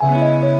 Música